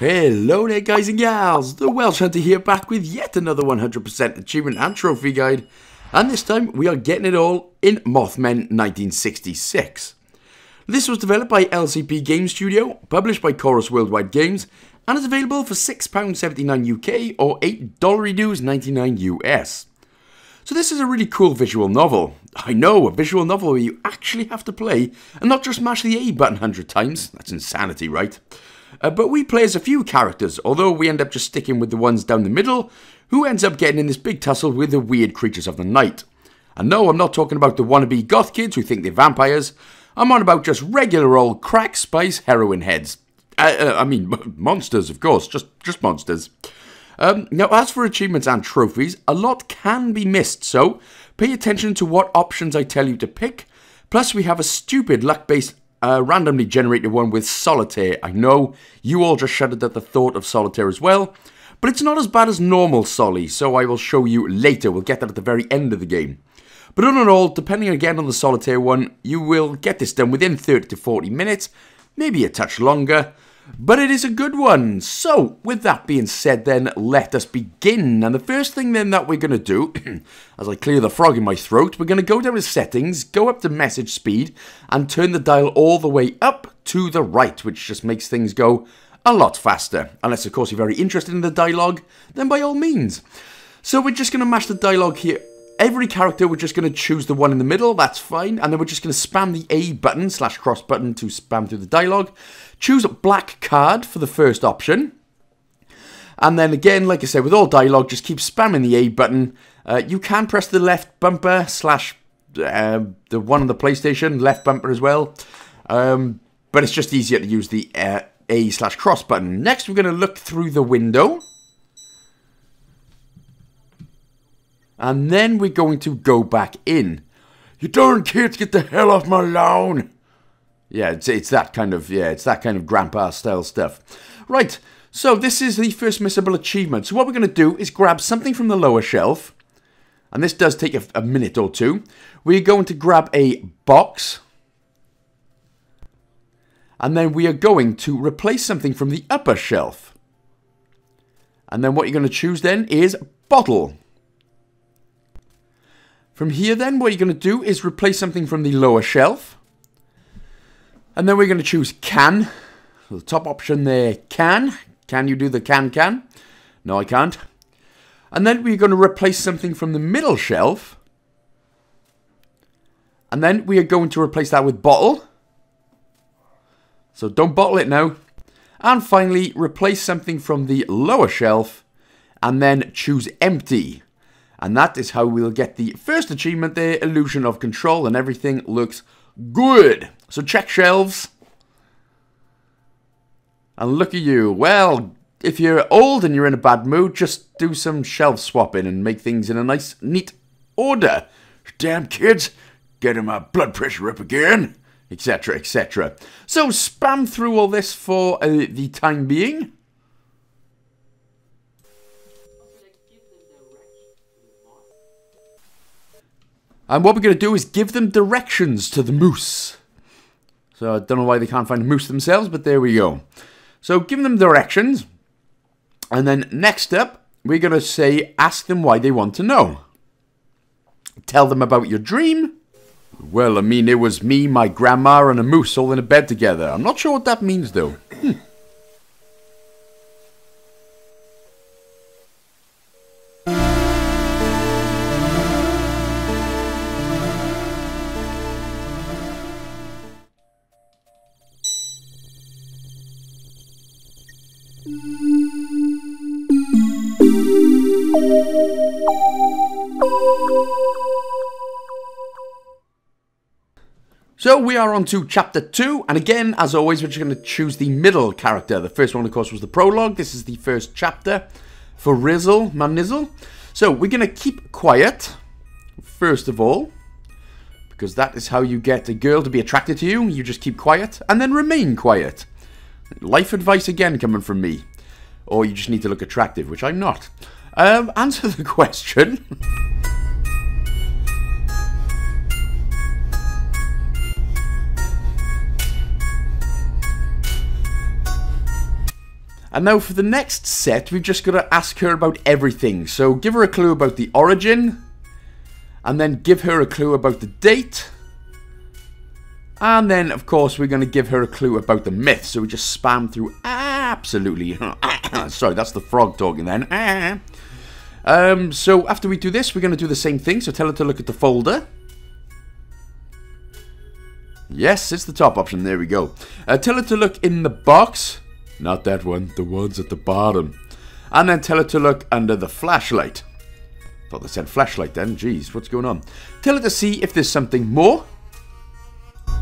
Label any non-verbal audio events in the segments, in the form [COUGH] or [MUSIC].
Hello there guys and gals, the Welsh Hunter here back with yet another 100% achievement and trophy guide and this time we are getting it all in Mothmen 1966. This was developed by LCB Game Studio, published by Chorus Worldwide Games and is available for £6.79 UK or $8 99 US. So this is a really cool visual novel. I know, a visual novel where you actually have to play and not just mash the A button 100 times. That's insanity, right? Uh, but we play as a few characters, although we end up just sticking with the ones down the middle, who ends up getting in this big tussle with the weird creatures of the night. And no, I'm not talking about the wannabe goth kids who think they're vampires. I'm on about just regular old crack spice heroin heads. Uh, uh, I mean, monsters, of course, just, just monsters. Um, now, as for achievements and trophies, a lot can be missed, so pay attention to what options I tell you to pick. Plus, we have a stupid luck-based uh, randomly generated one with Solitaire. I know you all just shuddered at the thought of Solitaire as well, but it's not as bad as normal Solly, so I will show you later. We'll get that at the very end of the game. But all in all, depending again on the Solitaire one, you will get this done within 30 to 40 minutes, maybe a touch longer but it is a good one. So, with that being said then, let us begin. And the first thing then that we're going to do, [CLEARS THROAT] as I clear the frog in my throat, we're going to go down to settings, go up to message speed, and turn the dial all the way up to the right, which just makes things go a lot faster. Unless, of course, you're very interested in the dialogue, then by all means. So we're just going to mash the dialogue here Every character, we're just going to choose the one in the middle, that's fine. And then we're just going to spam the A button slash cross button to spam through the dialogue. Choose a black card for the first option. And then again, like I said, with all dialogue, just keep spamming the A button. Uh, you can press the left bumper slash uh, the one on the PlayStation, left bumper as well. Um, but it's just easier to use the uh, A slash cross button. Next, we're going to look through the window. And then we're going to go back in. You darn kids, get the hell off my lawn! Yeah, it's, it's that kind of, yeah, it's that kind of grandpa style stuff. Right, so this is the first missable achievement. So what we're going to do is grab something from the lower shelf. And this does take a, a minute or two. We're going to grab a box. And then we are going to replace something from the upper shelf. And then what you're going to choose then is a bottle. From here then, what you're going to do is replace something from the lower shelf. And then we're going to choose can. So the top option there, can. Can you do the can can? No, I can't. And then we're going to replace something from the middle shelf. And then we are going to replace that with bottle. So don't bottle it now. And finally, replace something from the lower shelf. And then choose empty. And that is how we'll get the first achievement there, Illusion of Control, and everything looks good. So check shelves. And look at you. Well, if you're old and you're in a bad mood, just do some shelf swapping and make things in a nice, neat order. Damn kids, getting my blood pressure up again, etc., etc. So spam through all this for uh, the time being. And what we're going to do is give them directions to the moose. So I don't know why they can't find a moose themselves, but there we go. So give them directions. And then next up, we're going to say, ask them why they want to know. Tell them about your dream. Well, I mean, it was me, my grandma, and a moose all in a bed together. I'm not sure what that means, though. Hmm. So we are on to chapter 2, and again, as always, we're just going to choose the middle character. The first one, of course, was the prologue. This is the first chapter for Rizzle, Manizzle. So we're going to keep quiet, first of all, because that is how you get a girl to be attracted to you. You just keep quiet, and then remain quiet. Life advice again coming from me. Or you just need to look attractive, which I'm not. Um, answer the question. And now for the next set, we've just got to ask her about everything. So give her a clue about the origin, and then give her a clue about the date. And then, of course, we're going to give her a clue about the myth. So we just spam through absolutely... [COUGHS] Sorry, that's the frog talking then. [COUGHS] Um, so after we do this, we're going to do the same thing. So tell her to look at the folder. Yes, it's the top option. There we go. Uh, tell her to look in the box. Not that one. The ones at the bottom. And then tell her to look under the flashlight. Thought they said flashlight then. Jeez, what's going on? Tell her to see if there's something more. [COUGHS]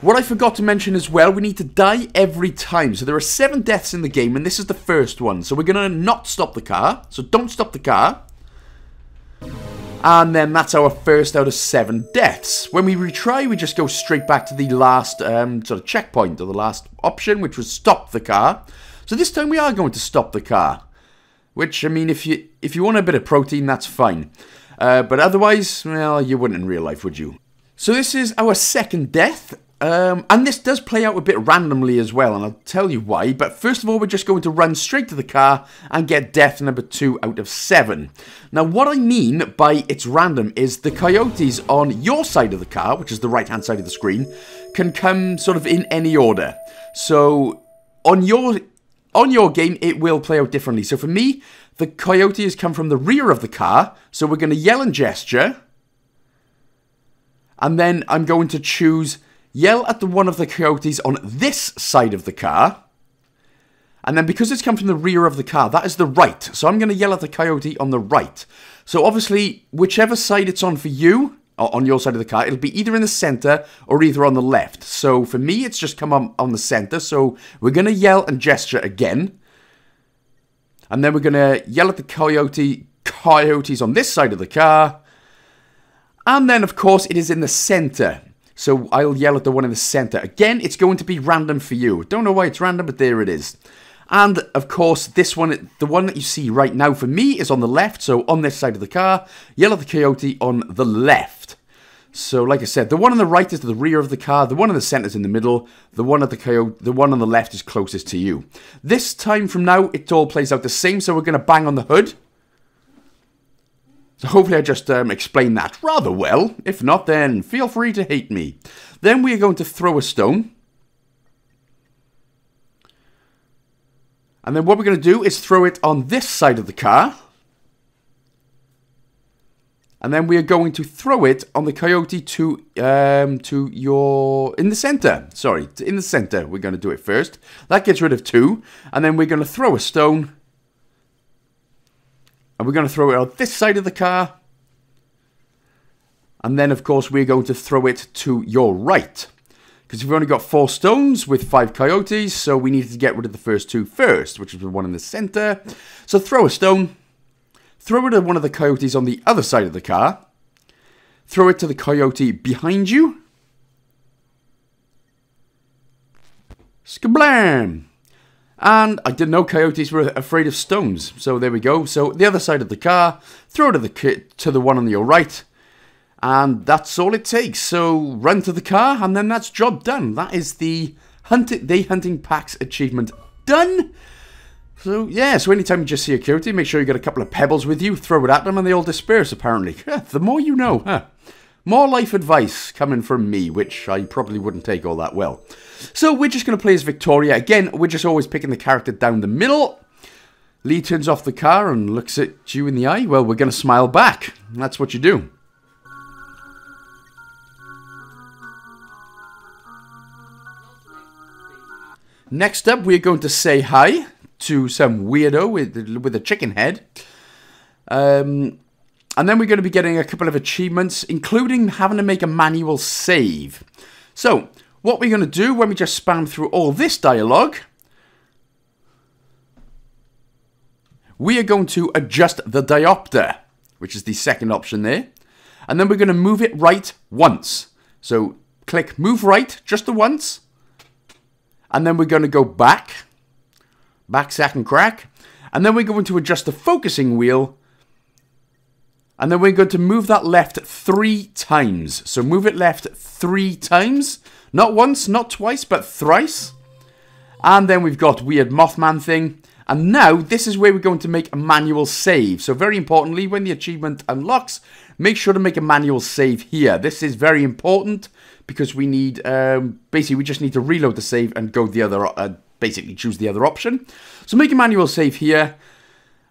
What I forgot to mention as well, we need to die every time. So there are seven deaths in the game, and this is the first one. So we're going to not stop the car. So don't stop the car. And then that's our first out of seven deaths. When we retry, we just go straight back to the last um, sort of checkpoint, or the last option, which was stop the car. So this time we are going to stop the car. Which, I mean, if you if you want a bit of protein, that's fine. Uh, but otherwise, well, you wouldn't in real life, would you? So this is our second death, um, and this does play out a bit randomly as well, and I'll tell you why. But first of all, we're just going to run straight to the car and get death number 2 out of 7. Now, what I mean by it's random is the coyotes on your side of the car, which is the right-hand side of the screen, can come sort of in any order. So, on your on your game, it will play out differently. So for me, the coyote has come from the rear of the car, so we're going to yell and gesture. And then I'm going to choose yell at the one of the coyotes on this side of the car. And then because it's come from the rear of the car, that is the right. So I'm going to yell at the coyote on the right. So obviously, whichever side it's on for you, on your side of the car, it'll be either in the center or either on the left. So for me, it's just come on, on the center. So we're going to yell and gesture again. And then we're going to yell at the coyote, coyotes on this side of the car. And then, of course, it is in the center. So I'll yell at the one in the center. Again, it's going to be random for you. Don't know why it's random, but there it is. And, of course, this one, the one that you see right now for me is on the left. So on this side of the car, yell at the coyote on the left. So, like I said, the one on the right is to the rear of the car, the one in the center is in the middle, the one at the coyote, the one on the left is closest to you. This time from now, it all plays out the same, so we're going to bang on the hood. So hopefully I just um, explained that rather well. If not, then feel free to hate me. Then we are going to throw a stone. And then what we're going to do is throw it on this side of the car. And then we are going to throw it on the coyote to um, to your in the center. Sorry, in the center. We're going to do it first. That gets rid of two, and then we're going to throw a stone and we're going to throw it on this side of the car. And then, of course, we're going to throw it to your right. Because we've only got four stones with five coyotes, so we needed to get rid of the first two first, which is the one in the center. So throw a stone, throw it at one of the coyotes on the other side of the car, throw it to the coyote behind you. Skablam! And I didn't know coyotes were afraid of stones. So there we go. So the other side of the car, throw it to the to the one on your right. And that's all it takes. So run to the car and then that's job done. That is the hunting the hunting packs achievement done. So yeah, so anytime you just see a coyote, make sure you get a couple of pebbles with you, throw it at them and they all disperse apparently. [LAUGHS] the more you know, huh? More life advice coming from me, which I probably wouldn't take all that well. So we're just going to play as Victoria. Again, we're just always picking the character down the middle. Lee turns off the car and looks at you in the eye. Well, we're going to smile back. That's what you do. Next up, we're going to say hi to some weirdo with, with a chicken head. Um, and then we're going to be getting a couple of achievements, including having to make a manual save. So, what we're going to do when we just spam through all this dialogue, we are going to adjust the diopter, which is the second option there. And then we're going to move it right once. So, click move right just the once. And then we're going to go back. Back second crack. And then we're going to adjust the focusing wheel. And then we're going to move that left three times. So move it left three times. Not once, not twice, but thrice. And then we've got weird Mothman thing. And now, this is where we're going to make a manual save. So very importantly, when the achievement unlocks, make sure to make a manual save here. This is very important because we need, um, basically, we just need to reload the save and go the other, uh, basically choose the other option. So make a manual save here.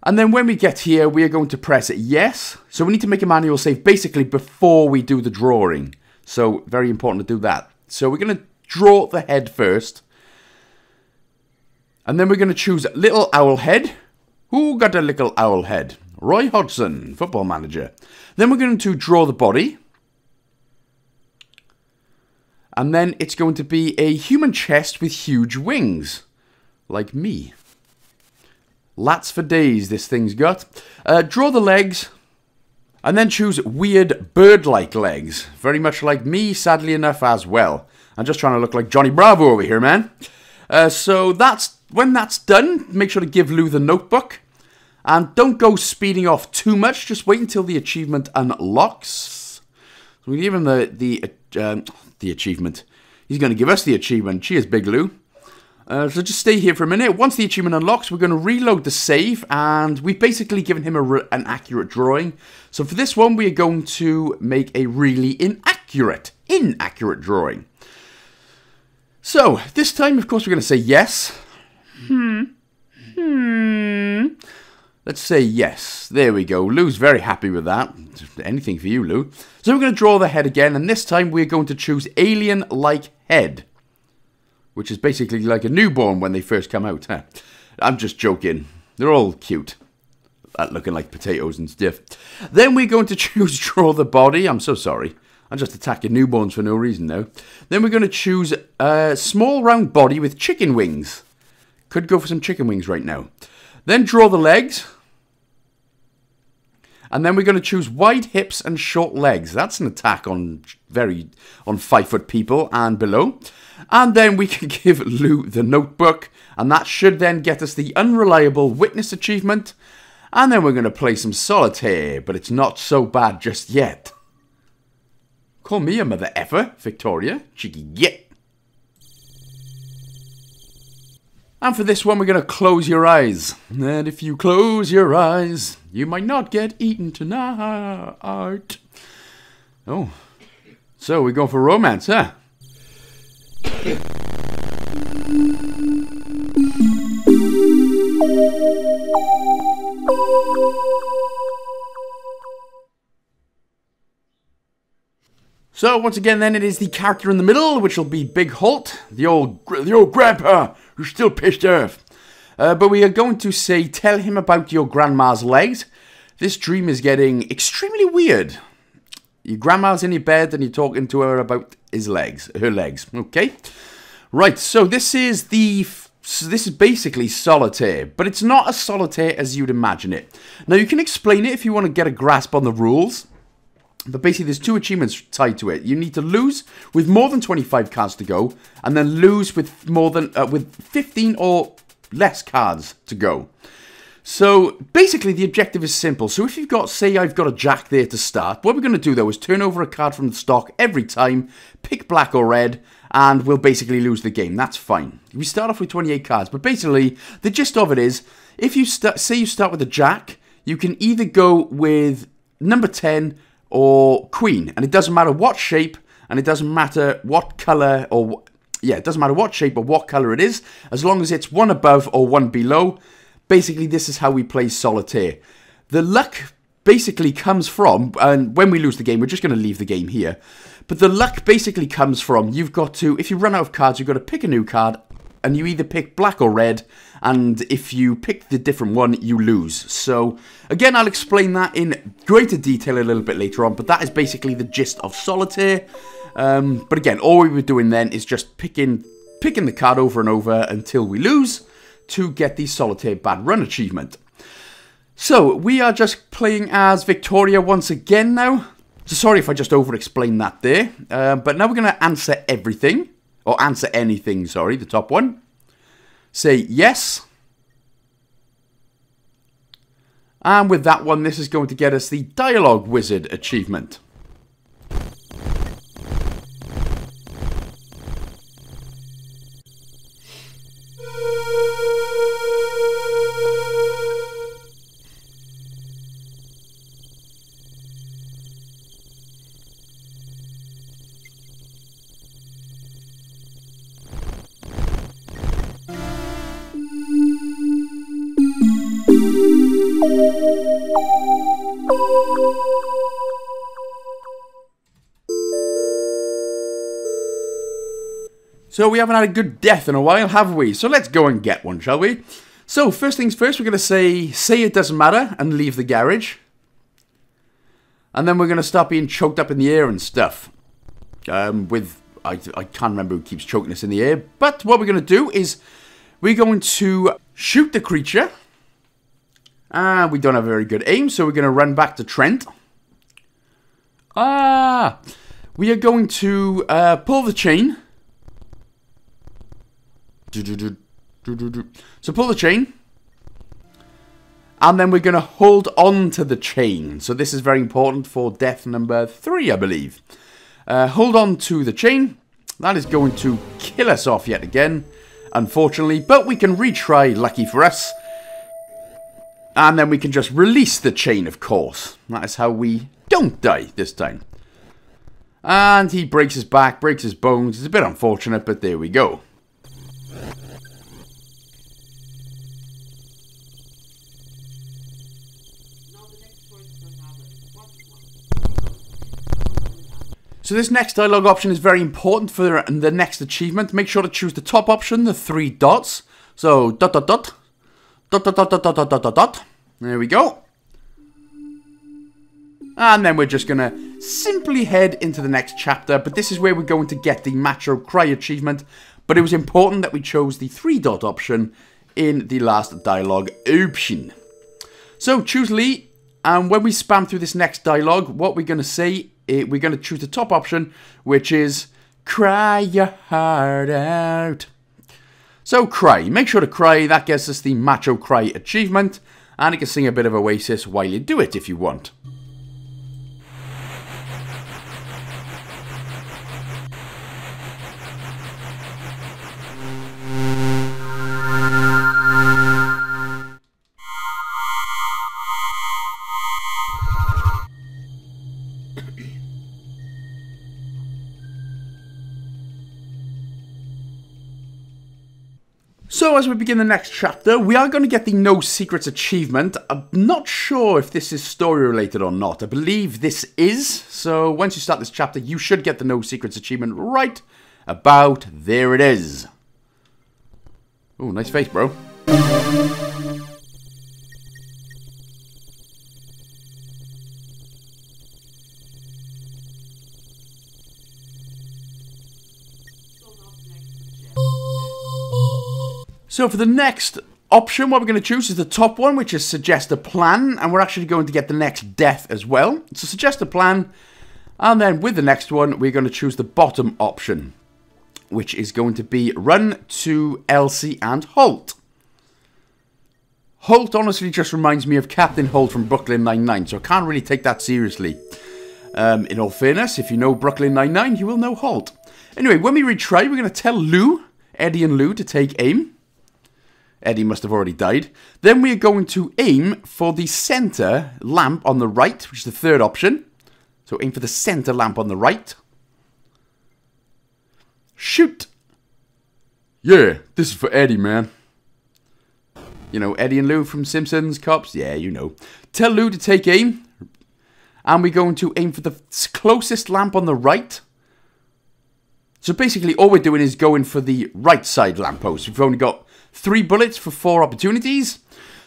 And then when we get here, we are going to press yes. So we need to make a manual save basically before we do the drawing. So very important to do that. So we're going to draw the head first. And then we're going to choose Little Owl Head. Who got a little owl head? Roy Hodgson, football manager. Then we're going to draw the body. And then it's going to be a human chest with huge wings. Like me. Lats for days this thing's got. Uh, draw the legs. And then choose weird bird-like legs. Very much like me, sadly enough, as well. I'm just trying to look like Johnny Bravo over here, man. Uh, so that's when that's done, make sure to give Lou the notebook. And don't go speeding off too much. Just wait until the achievement unlocks. So we give him the the uh, the achievement. He's going to give us the achievement. Cheers, Big Lou. Uh, so just stay here for a minute. Once the achievement unlocks, we're going to reload the save, and we've basically given him an accurate drawing. So for this one, we are going to make a really inaccurate, inaccurate drawing. So this time, of course, we're going to say yes. Hmm. Hmm. Let's say yes. There we go. Lou's very happy with that. Anything for you, Lou. So we're going to draw the head again, and this time we're going to choose alien-like head. Which is basically like a newborn when they first come out. Huh? I'm just joking. They're all cute. That looking like potatoes and stuff. Then we're going to [LAUGHS] choose draw the body. I'm so sorry. I'm just attacking newborns for no reason though. Then we're going to choose a small round body with chicken wings. Could go for some chicken wings right now. Then draw the legs. And then we're going to choose wide hips and short legs. That's an attack on very on five foot people and below. And then we can [LAUGHS] give Lou the notebook. And that should then get us the unreliable witness achievement. And then we're going to play some solitaire. But it's not so bad just yet. Call me a mother effer, Victoria. Cheeky git. And for this one, we're going to close your eyes. And if you close your eyes, you might not get eaten tonight. Oh. So we go for romance, huh? So once again, then it is the character in the middle, which will be Big Holt, the old the old grandpa who's still pissed off. Uh, but we are going to say, tell him about your grandma's legs. This dream is getting extremely weird. Your grandma's in your bed and you're talking to her about his legs, her legs. Okay, right. So this is the so this is basically solitaire, but it's not as solitaire as you'd imagine it. Now you can explain it if you want to get a grasp on the rules. But basically, there's two achievements tied to it. You need to lose with more than 25 cards to go, and then lose with more than uh, with 15 or less cards to go. So basically, the objective is simple. So if you've got, say, I've got a jack there to start, what we're going to do though is turn over a card from the stock every time, pick black or red, and we'll basically lose the game. That's fine. We start off with 28 cards, but basically, the gist of it is, if you start, say you start with a jack, you can either go with number 10 or queen. And it doesn't matter what shape, and it doesn't matter what color or yeah, it doesn't matter what shape or what color it is, as long as it's one above or one below. Basically, this is how we play solitaire. The luck basically comes from, and when we lose the game, we're just going to leave the game here. But the luck basically comes from you've got to, if you run out of cards, you've got to pick a new card, and you either pick black or red, and if you pick the different one, you lose. So, again, I'll explain that in greater detail a little bit later on, but that is basically the gist of Solitaire. Um, but again, all we were doing then is just picking, picking the card over and over until we lose to get the Solitaire Bad Run achievement. So, we are just playing as Victoria once again now. So sorry if I just over-explained that there. Uh, but now we're going to answer everything. Or answer anything, sorry, the top one. Say yes. And with that one, this is going to get us the Dialogue Wizard achievement. So we haven't had a good death in a while, have we? So let's go and get one, shall we? So first things first, we're going to say, say it doesn't matter and leave the garage. And then we're going to start being choked up in the air and stuff. Um, with, I, I can't remember who keeps choking us in the air. But what we're going to do is, we're going to shoot the creature. And we don't have a very good aim, so we're going to run back to Trent. Ah! We are going to uh, pull the chain. So pull the chain. And then we're going to hold on to the chain. So this is very important for death number three, I believe. Uh, hold on to the chain. That is going to kill us off yet again, unfortunately. But we can retry, lucky for us. And then we can just release the chain, of course. That is how we don't die this time. And he breaks his back, breaks his bones. It's a bit unfortunate, but there we go. So this next dialogue option is very important for the next achievement. Make sure to choose the top option, the three dots. So dot dot dot dot dot dot dot dot dot dot dot dot. There we go. And then we're just going to simply head into the next chapter. But this is where we're going to get the Macho Cry achievement. But it was important that we chose the three dot option in the last dialogue option. So choose Lee. And when we spam through this next dialogue, what we're going to say it, we're going to choose the top option, which is cry your heart out. So cry, make sure to cry, that gets us the Macho Cry achievement, and you can sing a bit of Oasis while you do it if you want. As we begin the next chapter, we are going to get the No Secrets achievement. I'm not sure if this is story related or not. I believe this is. So once you start this chapter, you should get the No Secrets achievement right about there it is. Oh, nice face, bro. So for the next option, what we're going to choose is the top one, which is suggest a plan, and we're actually going to get the next death as well. So suggest a plan, and then with the next one, we're going to choose the bottom option, which is going to be run to Elsie and Holt. Holt honestly just reminds me of Captain Holt from Brooklyn Nine-Nine, so I can't really take that seriously. Um, in all fairness, if you know Brooklyn Nine-Nine, you will know Holt. Anyway, when we retry, we're going to tell Lou, Eddie and Lou, to take aim. Eddie must have already died. Then we are going to aim for the center lamp on the right, which is the third option. So aim for the center lamp on the right. Shoot! Yeah, this is for Eddie, man. You know, Eddie and Lou from Simpsons Cops? Yeah, you know. Tell Lou to take aim. And we're going to aim for the closest lamp on the right. So basically, all we're doing is going for the right side lamppost. We've only got Three bullets for four opportunities.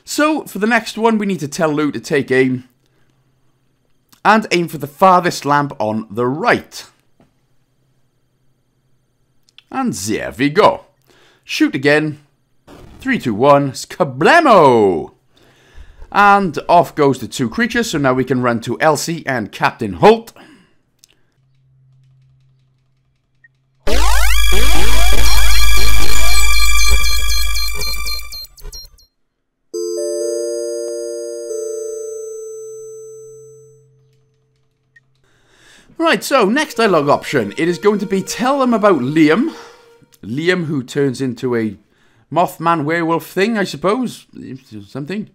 So, for the next one, we need to tell Lou to take aim. And aim for the farthest lamp on the right. And there we go. Shoot again. Three, two, one. Skablamo! And off goes the two creatures, so now we can run to Elsie and Captain Holt. Right, so next dialogue option. It is going to be tell them about Liam. Liam who turns into a Mothman werewolf thing, I suppose. Something.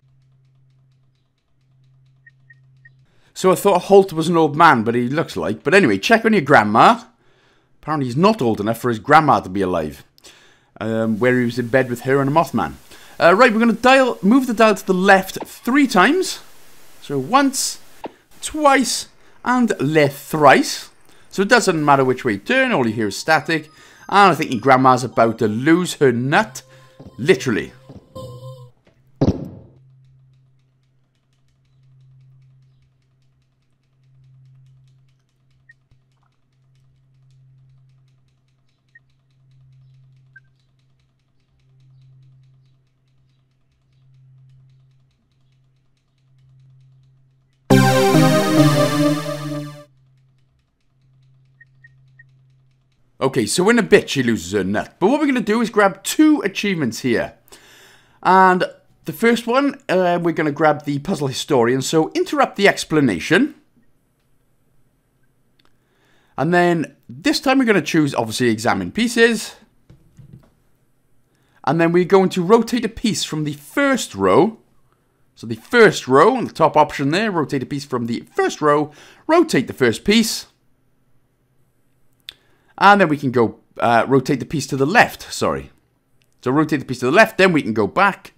So I thought Holt was an old man, but he looks like. But anyway, check on your grandma. Apparently he's not old enough for his grandma to be alive. Um, where he was in bed with her and a Mothman. Uh, right, we're going to dial, move the dial to the left three times. So once, twice, and left thrice. So it doesn't matter which way you turn, all you hear is static. And I think your grandma's about to lose her nut. Literally. Okay, so in a bit she loses her nut. But what we're going to do is grab two achievements here. And the first one, uh, we're going to grab the Puzzle Historian. So interrupt the explanation. And then this time we're going to choose, obviously, examine pieces. And then we're going to rotate a piece from the first row. So the first row, on the top option there, rotate a piece from the first row. Rotate the first piece. And then we can go uh, rotate the piece to the left, sorry. So rotate the piece to the left, then we can go back.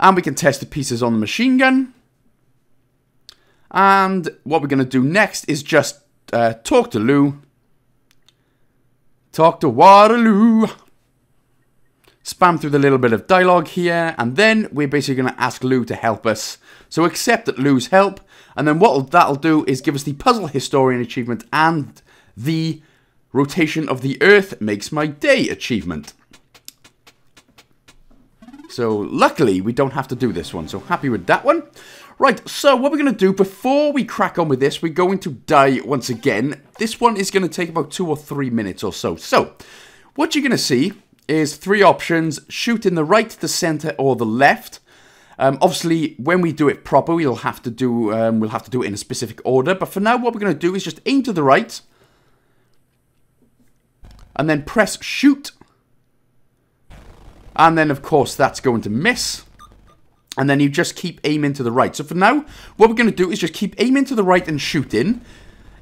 And we can test the pieces on the machine gun. And what we're going to do next is just uh, talk to Lou. Talk to Waterloo. Spam through the little bit of dialogue here. And then we're basically going to ask Lou to help us. So accept that Lou's help. And then what that'll do is give us the Puzzle Historian achievement and the Rotation of the Earth makes my day achievement. So luckily we don't have to do this one, so happy with that one. Right, so what we're going to do before we crack on with this, we're going to die once again. This one is going to take about two or three minutes or so. So, what you're going to see is three options, shoot in the right, the center, or the left. Um, obviously, when we do it proper, we'll have to do um, we'll have to do it in a specific order. But for now, what we're going to do is just aim to the right, and then press shoot. And then, of course, that's going to miss. And then you just keep aiming to the right. So for now, what we're going to do is just keep aiming to the right and shooting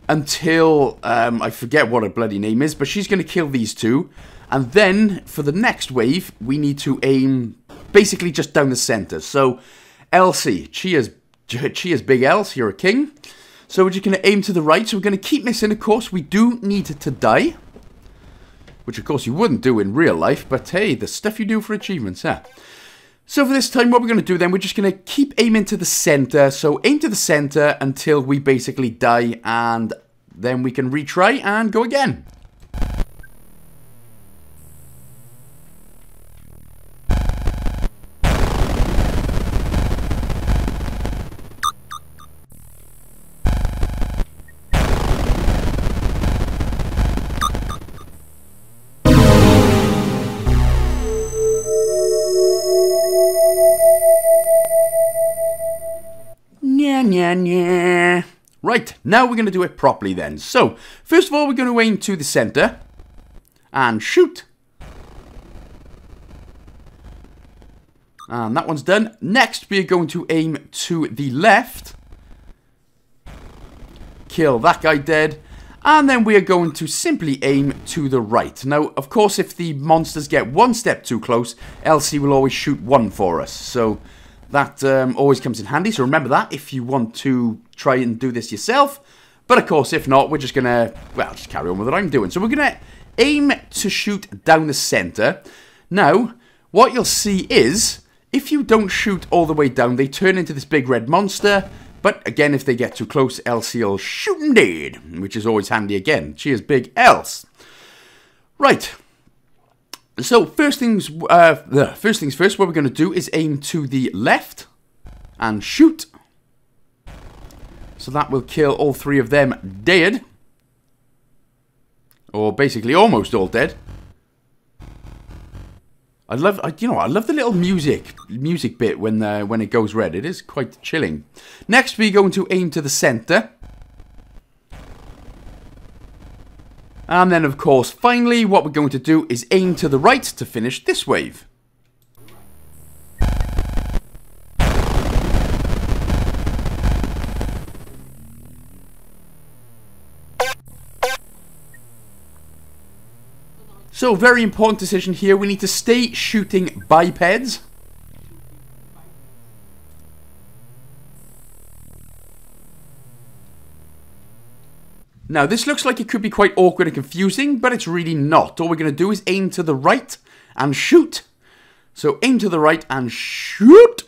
until, um, I forget what her bloody name is, but she's going to kill these two. And then, for the next wave, we need to aim basically just down the center. So, Elsie, cheers, cheers, [LAUGHS] Big Els, you're a king. So we're just going to aim to the right. So we're going to keep missing, of course. We do need to die which of course you wouldn't do in real life, but hey, the stuff you do for achievements, huh? So for this time, what we're going to do then, we're just going to keep aiming to the center. So aim to the center until we basically die, and then we can retry and go again. Right, now we're going to do it properly then. So, first of all, we're going to aim to the center and shoot. And that one's done. Next, we are going to aim to the left. Kill that guy dead. And then we are going to simply aim to the right. Now, of course, if the monsters get one step too close, Elsie will always shoot one for us. So, that um, always comes in handy. So remember that if you want to try and do this yourself. But of course, if not, we're just going to, well, just carry on with what I'm doing. So we're going to aim to shoot down the center. Now, what you'll see is, if you don't shoot all the way down, they turn into this big red monster. But again, if they get too close, Elsie will shoot dead, which is always handy again. Cheers, big Els. Right, so first things, uh, first things first, what we're going to do is aim to the left and shoot. So that will kill all three of them dead. Or basically almost all dead. I love, I, you know, I love the little music, music bit when uh, when it goes red. It is quite chilling. Next, we're going to aim to the center. And then, of course, finally, what we're going to do is aim to the right to finish this wave. So, very important decision here. We need to stay shooting bipeds. Now, this looks like it could be quite awkward and confusing, but it's really not. All we're going to do is aim to the right and shoot. So, aim to the right and shoot.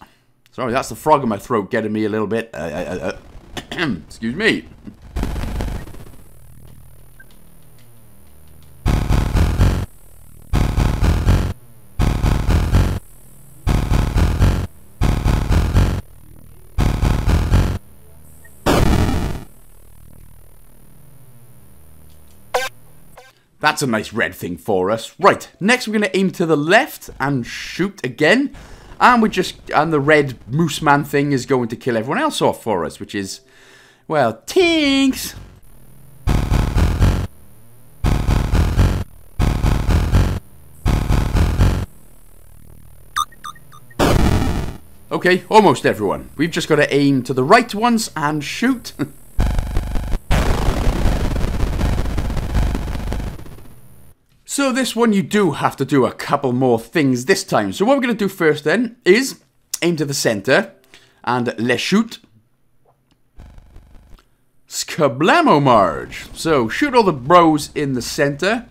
Sorry, that's the frog in my throat getting me a little bit. Uh, uh, uh, [CLEARS THROAT] excuse me. That's a nice red thing for us. Right, next we're going to aim to the left and shoot again. And we just and the red moose man thing is going to kill everyone else off for us, which is, well, tinks. Okay, almost everyone. We've just got to aim to the right ones and shoot. [LAUGHS] So this one you do have to do a couple more things this time. So what we're going to do first then is aim to the center and les shoot. Skablamo Marge. So shoot all the bros in the center.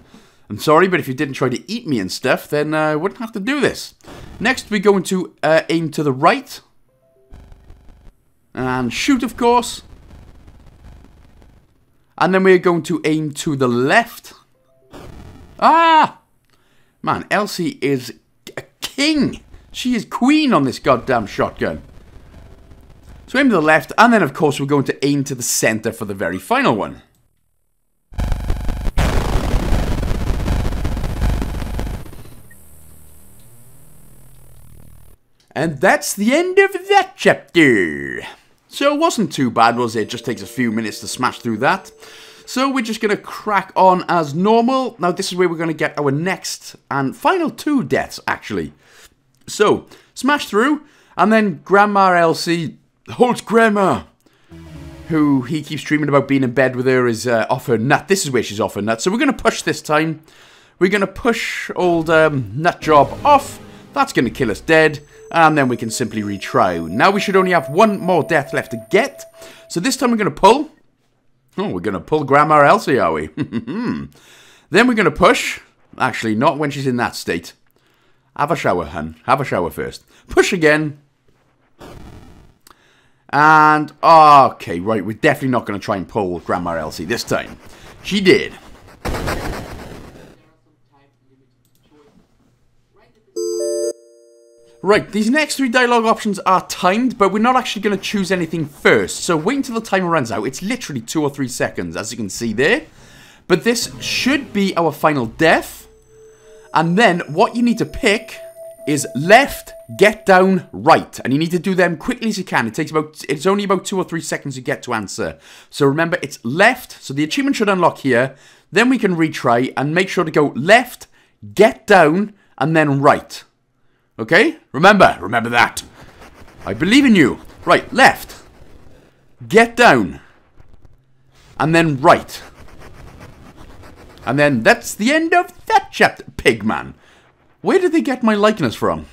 I'm sorry, but if you didn't try to eat me and stuff, then I uh, wouldn't have to do this. Next, we're going to uh, aim to the right. And shoot, of course. And then we're going to aim to the left. Ah! Man, Elsie is a king. She is queen on this goddamn shotgun. So aim to the left, and then of course we're going to aim to the center for the very final one. And that's the end of that chapter. So it wasn't too bad, was it? it? Just takes a few minutes to smash through that. So we're just going to crack on as normal. Now this is where we're going to get our next and final two deaths, actually. So, smash through, and then Grandma Elsie, holds Grandma, who he keeps dreaming about being in bed with her, is uh, off her nut. This is where she's off her nut. So we're going to push this time. We're going to push old um, nut job off. That's going to kill us dead. And then we can simply retry. Now we should only have one more death left to get. So this time we're going to pull. Oh, we're going to pull Grandma Elsie, are we? [LAUGHS] then we're going to push. Actually, not when she's in that state. Have a shower, hun. Have a shower first. Push again. And, okay, right, we're definitely not going to try and pull Grandma Elsie this time. She did. Right, these next three dialogue options are timed, but we're not actually going to choose anything first. So wait until the timer runs out. It's literally two or three seconds, as you can see there. But this should be our final death. And then what you need to pick is left, get down, right. And you need to do them quickly as you can. It takes about, it's only about two or three seconds to get to answer. So remember, it's left. So the achievement should unlock here. Then we can retry and make sure to go left, get down, and then right. Okay? Remember, remember that. I believe in you. Right, left. Get down. And then right. And then that's the end of that chapter. Pigman. Where did they get my likeness from?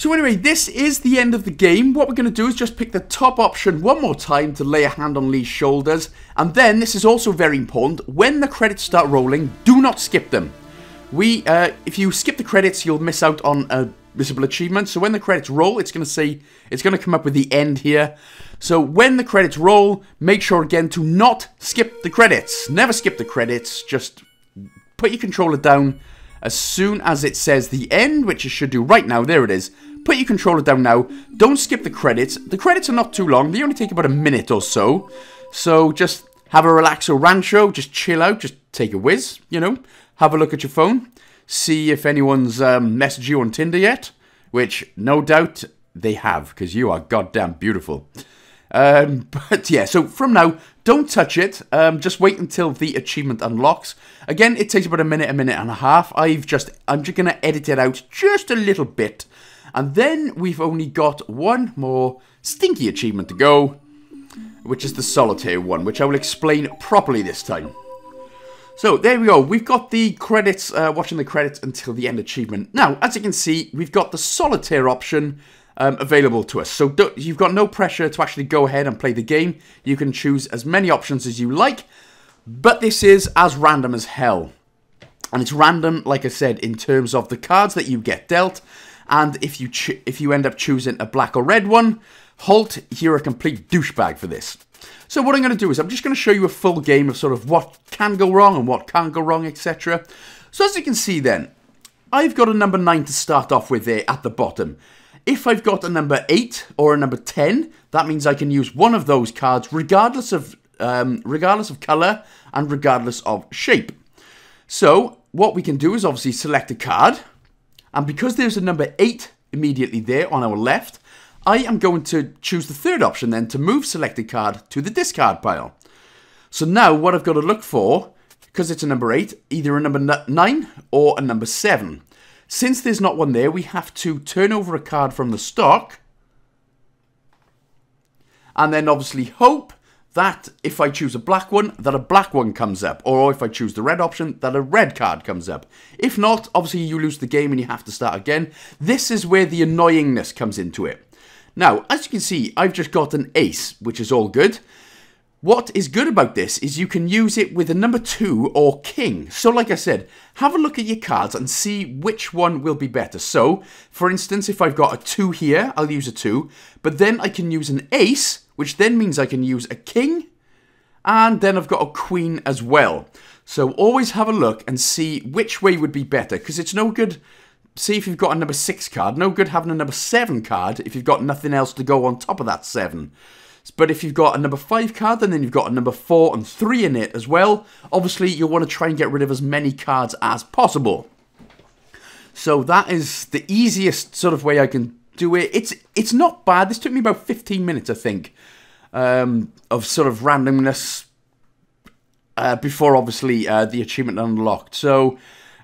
So anyway, this is the end of the game. What we're going to do is just pick the top option one more time to lay a hand on Lee's shoulders. And then, this is also very important, when the credits start rolling, do not skip them. We, uh, if you skip the credits, you'll miss out on a visible achievement. So when the credits roll, it's going to say, it's going to come up with the end here. So when the credits roll, make sure again to not skip the credits. Never skip the credits, just put your controller down as soon as it says the end, which it should do right now. There it is. Put your controller down now. Don't skip the credits. The credits are not too long. They only take about a minute or so. So just have a relaxo rancho. Just chill out. Just take a whiz, you know. Have a look at your phone. See if anyone's um, messaged you on Tinder yet. Which, no doubt, they have, because you are goddamn beautiful. Um, [LAUGHS] but yeah, so from now, don't touch it. Um, just wait until the achievement unlocks. Again, it takes about a minute, a minute and a half. I've just, I'm just gonna edit it out just a little bit, and then we've only got one more stinky achievement to go, which is the solitaire one, which I will explain properly this time. So there we go. We've got the credits, uh, watching the credits until the end achievement. Now, as you can see, we've got the solitaire option um, available to us. So you've got no pressure to actually go ahead and play the game. You can choose as many options as you like, but this is as random as hell. And it's random, like I said, in terms of the cards that you get dealt. And if you if you end up choosing a black or red one, halt, you're a complete douchebag for this. So what I'm going to do is I'm just going to show you a full game of sort of what can go wrong and what can't go wrong, etc. So as you can see then, I've got a number 9 to start off with there at the bottom. If I've got a number 8 or a number 10, that means I can use one of those cards regardless of um, regardless of colour and regardless of shape. So what we can do is obviously select a card, and because there's a number 8 immediately there on our left, I am going to choose the third option then to move selected card to the discard pile. So now what I've got to look for, because it's a number 8, either a number 9 or a number 7. Since there's not one there, we have to turn over a card from the stock. And then obviously hope that if I choose a black one, that a black one comes up. Or if I choose the red option, that a red card comes up. If not, obviously you lose the game and you have to start again. This is where the annoyingness comes into it. Now, as you can see, I've just got an ace, which is all good. What is good about this is you can use it with a number 2 or king. So like I said, have a look at your cards and see which one will be better. So, for instance, if I've got a 2 here, I'll use a 2. But then I can use an ace, which then means I can use a king. And then I've got a queen as well. So always have a look and see which way would be better. Because it's no good see if you've got a number 6 card. No good having a number 7 card if you've got nothing else to go on top of that 7. But if you've got a number 5 card and then you've got a number 4 and 3 in it as well, obviously you'll want to try and get rid of as many cards as possible. So that is the easiest sort of way I can do it. It's it's not bad. This took me about 15 minutes, I think, um, of sort of randomness uh, before obviously uh, the achievement unlocked. So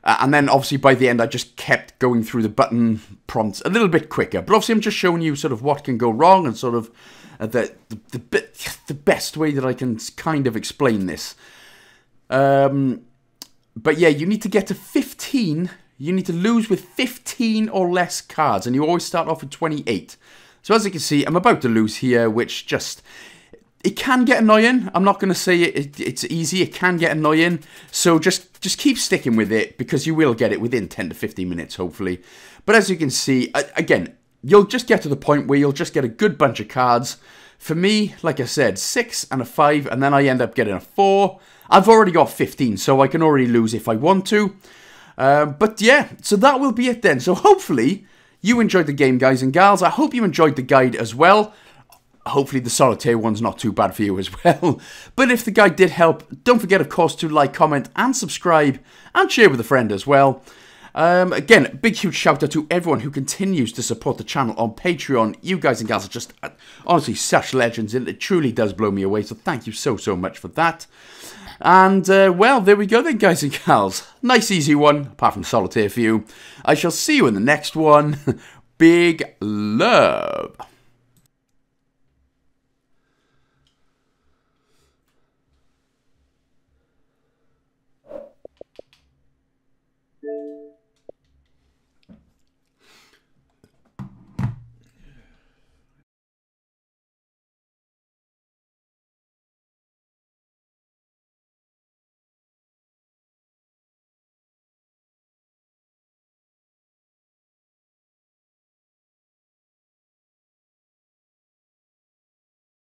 uh, and then obviously by the end, I just kept going through the button prompts a little bit quicker. But obviously, I'm just showing you sort of what can go wrong and sort of uh, the, the, the, best way that I can kind of explain this. Um, but yeah, you need to get to 15. You need to lose with 15 or less cards. And you always start off with 28. So as you can see, I'm about to lose here, which just it can get annoying. I'm not going to say it, it, it's easy. It can get annoying. So just, just keep sticking with it because you will get it within 10 to 15 minutes, hopefully. But as you can see, again, you'll just get to the point where you'll just get a good bunch of cards. For me, like I said, 6 and a 5, and then I end up getting a 4. I've already got 15, so I can already lose if I want to. Uh, but yeah, so that will be it then. So hopefully you enjoyed the game, guys and gals. I hope you enjoyed the guide as well hopefully the solitaire one's not too bad for you as [LAUGHS] well. But if the guide did help, don't forget, of course, to like, comment, and subscribe, and share with a friend as well. Um, again, big huge shout out to everyone who continues to support the channel on Patreon. You guys and gals are just uh, honestly such legends, and it truly does blow me away. So thank you so, so much for that. And, uh, well, there we go then, guys and gals. Nice, easy one, apart from solitaire for you. I shall see you in the next one. [LAUGHS] Big love.